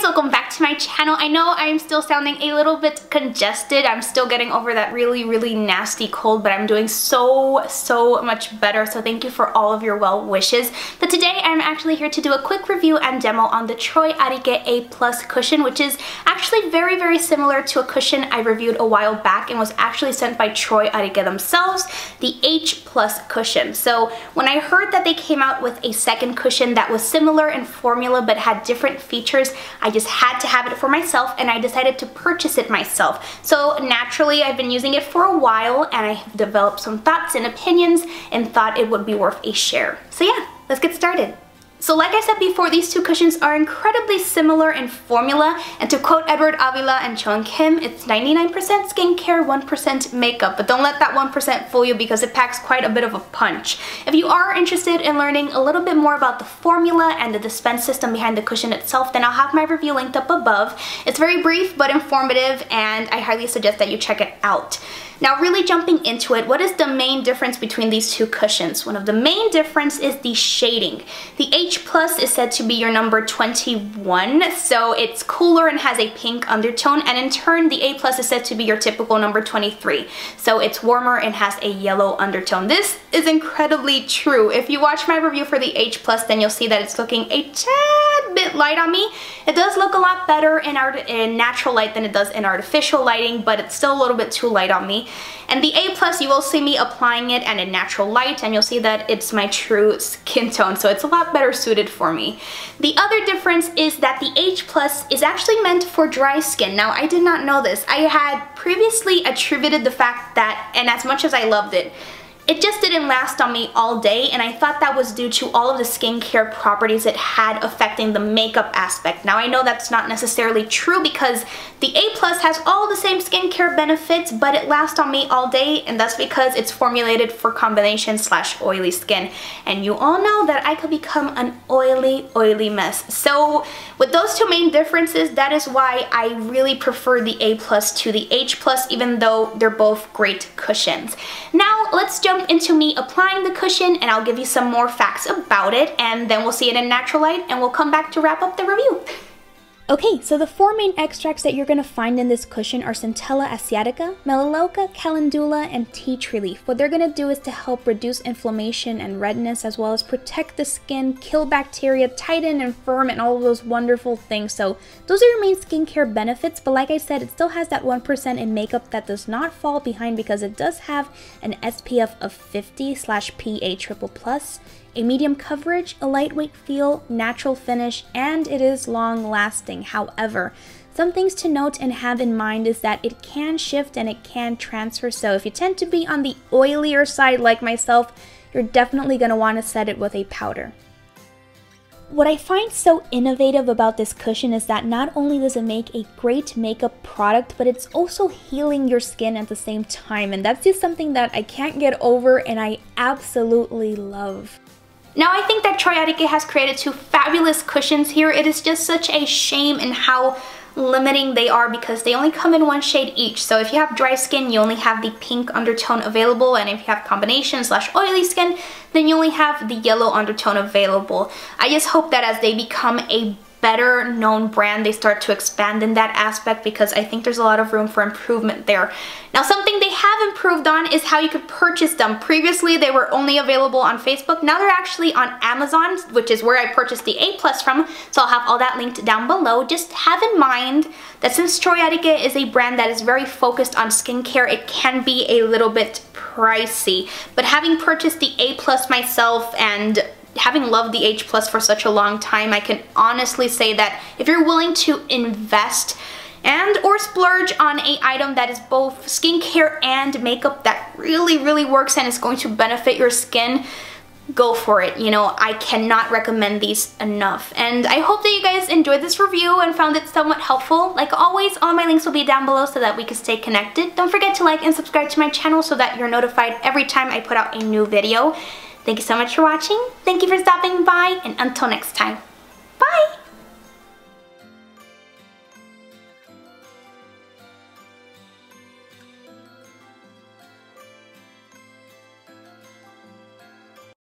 guys, welcome back to my channel. I know I'm still sounding a little bit congested. I'm still getting over that really, really nasty cold, but I'm doing so, so much better. So thank you for all of your well wishes. But today I'm actually here to do a quick review and demo on the Troiareuke A Plus cushion, which is actually very, very similar to a cushion I reviewed a while back and was actually sent by Troiareuke themselves, the H Plus cushion. So when I heard that they came out with a second cushion that was similar in formula but had different features, I just had to have it for myself and I decided to purchase it myself. So naturally, I've been using it for a while and I have developed some thoughts and opinions and thought it would be worth a share. So yeah, let's get started. So like I said before, these two cushions are incredibly similar in formula, and to quote Edward Avila and Cheon Kim, it's 99% skincare, 1% makeup, but don't let that 1% fool you because it packs quite a bit of a punch. If you are interested in learning a little bit more about the formula and the dispense system behind the cushion itself, then I'll have my review linked up above. It's very brief but informative, and I highly suggest that you check it out. Now really jumping into it, what is the main difference between these two cushions? One of the main difference is the shading. The H Plus is said to be your number 21, so it's cooler and has a pink undertone, and in turn the A Plus is said to be your typical number 23. So it's warmer and has a yellow undertone. This is incredibly true. If you watch my review for the H Plus, then you'll see that it's looking a tad bit light on me. It does look a lot better in, art in natural light than it does in artificial lighting, but it's still a little bit too light on me. And the A+, plus, you will see me applying it and in natural light, and you'll see that it's my true skin tone, so it's a lot better suited for me. The other difference is that the H+, plus is actually meant for dry skin. Now, I did not know this. I had previously attributed the fact that, and as much as I loved it, it just didn't last on me all day and I thought that was due to all of the skincare properties it had affecting the makeup aspect. Now I know that's not necessarily true because the A Plus has all the same skincare benefits but it lasts on me all day and that's because it's formulated for combination slash oily skin. And you all know that I could become an oily, oily mess. So with those two main differences, that is why I really prefer the A Plus to the H Plus even though they're both great cushions. Now let's jump into me applying the cushion and I'll give you some more facts about it and then we'll see it in natural light and we'll come back to wrap up the review. Okay, so the four main extracts that you're going to find in this cushion are Centella asiatica, Melaleuca, Calendula, and tea tree leaf. What they're going to do is to help reduce inflammation and redness as well as protect the skin, kill bacteria, tighten and firm, and all of those wonderful things. So those are your main skincare benefits, but like I said, it still has that 1% in makeup that does not fall behind because it does have an SPF of 50 slash PA triple plus a medium coverage, a lightweight feel, natural finish, and it is long lasting. However, some things to note and have in mind is that it can shift and it can transfer. So if you tend to be on the oilier side like myself, you're definitely going to want to set it with a powder. What I find so innovative about this cushion is that not only does it make a great makeup product, but it's also healing your skin at the same time. And that's just something that I can't get over and I absolutely love. Now I think that Arike has created two fabulous cushions here. It is just such a shame in how limiting they are because they only come in one shade each. So if you have dry skin, you only have the pink undertone available. And if you have combination slash oily skin, then you only have the yellow undertone available. I just hope that as they become a better known brand, they start to expand in that aspect because I think there's a lot of room for improvement there. Now something they have improved on is how you could purchase them. Previously they were only available on Facebook, now they're actually on Amazon, which is where I purchased the A Plus from, so I'll have all that linked down below. Just have in mind that since Troiareuke is a brand that is very focused on skincare, it can be a little bit pricey. But having purchased the A Plus myself and having loved the H Plus for such a long time, I can honestly say that if you're willing to invest and or splurge on a item that is both skincare and makeup that really, really works and is going to benefit your skin, go for it. You know, I cannot recommend these enough. And I hope that you guys enjoyed this review and found it somewhat helpful. Like always, all my links will be down below so that we can stay connected. Don't forget to like and subscribe to my channel so that you're notified every time I put out a new video. Thank you so much for watching. Thank you for stopping by and until next time.